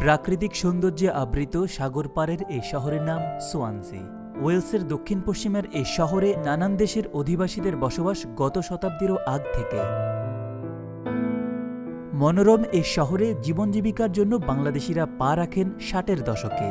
প্রাকৃতিক সৌন্দর্যে আবৃত সাগর পাড়ের এই শহরের নাম সোয়ানজি ওয়েলসের দক্ষিণ পশ্চিমের এই শহরে নানান দেশের অধিবাসীদের বসবাস গত শতাব্দীরও আগ থেকে। মনোরম এই শহরে জীবন জীবিকার জন্য বাংলাদেশিরা পা রাখেন ষাটের দশকে।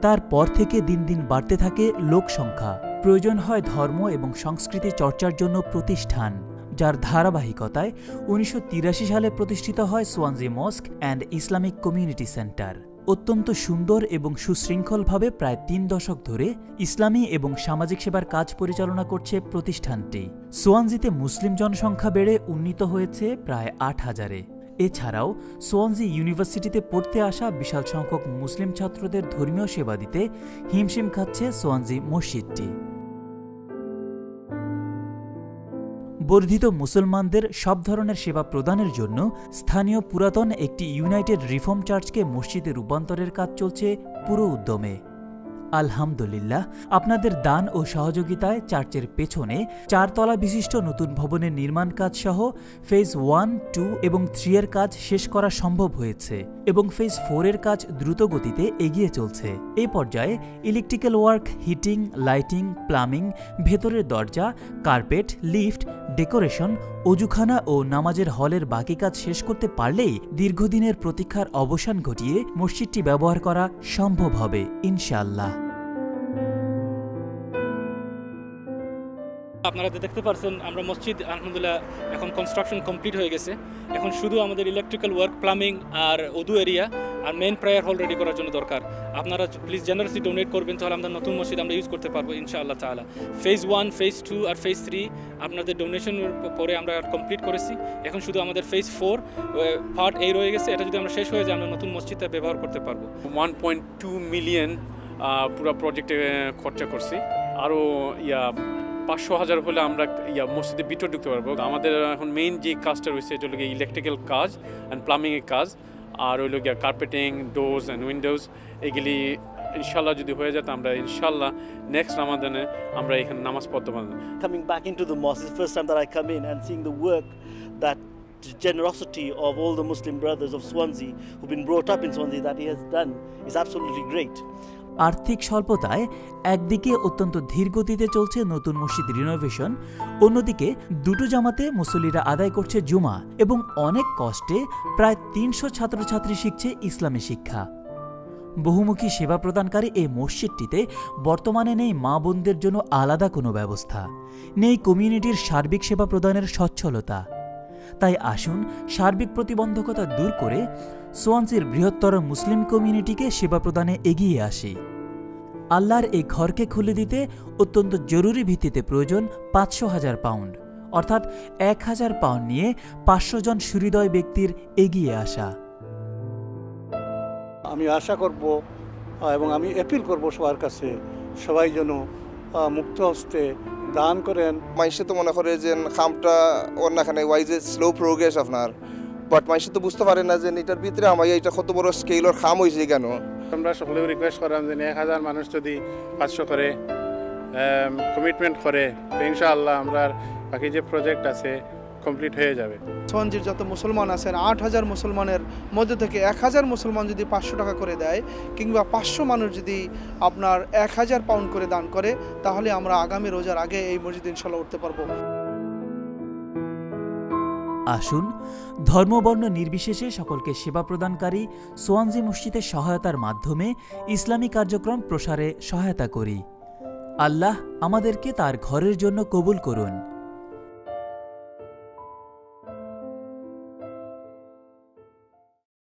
তারপর থেকে দিন দিন বাড়তে থাকে লোক সংখ্যা। প্রয়োজন হয় ধর্ম এবং সংস্কৃতি চর্চার জন্য প্রতিষ্ঠান। যার ধারাবাহিকতায় উনিশশো তিরাশি সালে প্রতিষ্ঠিত হয় Swansea mosque and Islamic community centre. অত্যন্ত সুন্দর এবং সুশৃঙ্খলভাবে প্রায় তিন দশক ধরে ইসলামী এবং সামাজিক সেবার কাজ পরিচালনা করছে প্রতিষ্ঠানটি। সোয়ানজিতে মুসলিম জনসংখ্যা বেড়ে উন্নীত হয়েছে প্রায় আট হাজারে। এছাড়াও সোয়ানজি ইউনিভার্সিটিতে পড়তে আসা বিশাল সংখ্যক মুসলিম ছাত্রদের ধর্মীয় সেবা দিতে হিমশিম খাচ্ছে সোয়ানজি মসজিদটি। বর্ধিত মুসলমানদের সব ধরনের সেবা প্রদানের জন্য স্থানীয় পুরাতন একটি ইউনাইটেড রিফর্ম চার্চকে মসজিদে রূপান্তরের কাজ চলছে পুরো উদ্যমে। আলহামদুলিল্লাহ, আপনাদের দান ও সহযোগিতায় চার্চের পেছনে চারতলা বিশিষ্ট নতুন ভবনের নির্মাণ কাজ সহ ফেজ ওয়ান, টু এবং থ্রি এর কাজ শেষ করা সম্ভব হয়েছে এবং ফেজ ফোর এর কাজ দ্রুত গতিতে এগিয়ে চলছে। এই পর্যায়ে electrical work, heating, lighting, plumbing, ভেতরের দরজা, কার্পেট, লিফট ডেকোরেশন, অজুখানা ও নামাজের হলের বাকি কাজ শেষ করতে পারলেই দীর্ঘদিনের প্রতীক্ষার অবসান ঘটিয়ে মসজিদটি ব্যবহার করা সম্ভব হবে, ইনশাআল্লাহ। আপনারা দেখতে পারছেন, আমরা মসজিদ, আলহামদুলিল্লাহ, এখন কনস্ট্রাকশন কমপ্লিট হয়ে গেছে। এখন শুধু আমাদের ইলেকট্রিক্যাল ওয়ার্ক প্লাম্বিং আর উদু এরিয়া আর মেন প্রেয়ার হল রেডি করার জন্য দরকার। আপনারা প্লিজ জেনারেসলি ডোনেট করবেন, তাহলে আমরা নতুন মসজিদ আমরা ইউজ করতে পারব, ইনশাআল্লাহ তাআলা। ফেজ ওয়ান ফেজ টু আর ফেজ থ্রি আপনাদের ডোনেশনের পরে আমরা কমপ্লিট করেছি। এখন শুধু আমাদের ফেজ ফোর পার্ট এই রয়ে গেছে। এটা যদি আমরা শেষ হয়ে যায়, আমরা নতুন মসজিদটা ব্যবহার করতে পারব। ওয়ান পয়েন্ট টু মিলিয়ন পুরো প্রজেক্টে খরচা করছি। আরও ইয়া পাঁচশো হাজার হলে আমরা ইয়া মসজিদে বিটো ঢুকতে পারব। আমাদের এখন মেইন যে কাজটা রয়েছে, এটা হলো ইলেকট্রিক্যাল কাজ অ্যান্ড প্লামিংয়ের কাজ। আর ওই লোকে কার্পেটিং ডোরস অ্যান্ড উইন্ডোজ এগুলি ইনশাল্লাহ যদি হয়ে যায় আমরা ইনশাল্লাহ নেক্সট আমাদের আমরা এখানে নামাজ পড়তে পারব। Coming back in to the মসজিদ first time that I come in and seeing the work that generosity of all the Muslim brothers of Swansea who've been brought up in Swansea that he has done is absolutely great. আর্থিক স্বল্পতায় একদিকে অত্যন্ত ধীর গতিতে চলছে নতুন মসজিদ renovation অন্যদিকে দুটো জামাতে মুসল্লিরা আদায় করছে জুমা এবং অনেক কষ্টে প্রায় তিনশো ছাত্রছাত্রী শিখছে ইসলামী শিক্ষা। বহুমুখী সেবা প্রদানকারী এই মসজিদটিতে বর্তমানে নেই মা বোনদের জন্য আলাদা কোনো ব্যবস্থা, নেই কমিউনিটির সার্বিক সেবা প্রদানের সচ্ছলতা। তাই আসুন সার্বিক প্রতিবন্ধকতা দূর করে সোয়ানসির বৃহত্তর মুসলিম কমিউনিটিকে সেবা প্রদানে এগিয়ে আসি। আল্লাহর এই ঘরকে খুলে দিতে অত্যন্ত জরুরি ভিত্তিতে প্রয়োজন পাঁচশো হাজার পাউন্ড, অর্থাৎ এক হাজার পাউন্ড নিয়ে পাঁচশো জন সুহৃদয় ব্যক্তির এগিয়ে আসা। আমি আশা করব, এবং আমি অ্যাপিল করব সবার কাছে সবাই যেন মুক্ত হস্তে দান করেন। মানুষে তো মনে করে যে খামটা ওর নাখানে ওয়াইজ এ স্লো প্রোগ্রেস আপনার। বাট মানুষে তো বুঝতে পারে না যে এটার ভিতরে আমার এটা কত বড় স্কেলর খাম হয়েছে কেন? আমরা সকলে রিকোয়েস্ট করলাম যে এক হাজার মানুষ যদি পাঁচশো করে কমিটমেন্ট করে তো ইনশাআল্লাহ আমরা বাকি যে প্রজেক্ট আছে কমপ্লিট হয়ে যাবে। সঞ্জির যত মুসলমান আছেন আট হাজার মুসলমানের মধ্যে থেকে এক হাজার মুসলমান যদি পাঁচশো টাকা করে দেয় কিংবা পাঁচশো মানুষ যদি আপনার এক হাজার পাউন্ড করে দান করে তাহলে আমরা আগামী রোজার আগে এই মসজিদ ইনশাল্লাহ উঠতে পারব। আসুন ধর্মবর্ণ নির্বিশেষে সকলকে সেবা প্রদানকারী সোয়ানজি মসজিদের সহায়তার মাধ্যমে ইসলামী কার্যক্রম প্রসারে সহায়তা করি। আল্লাহ আমাদেরকে তার ঘরের জন্য কবুল করুন।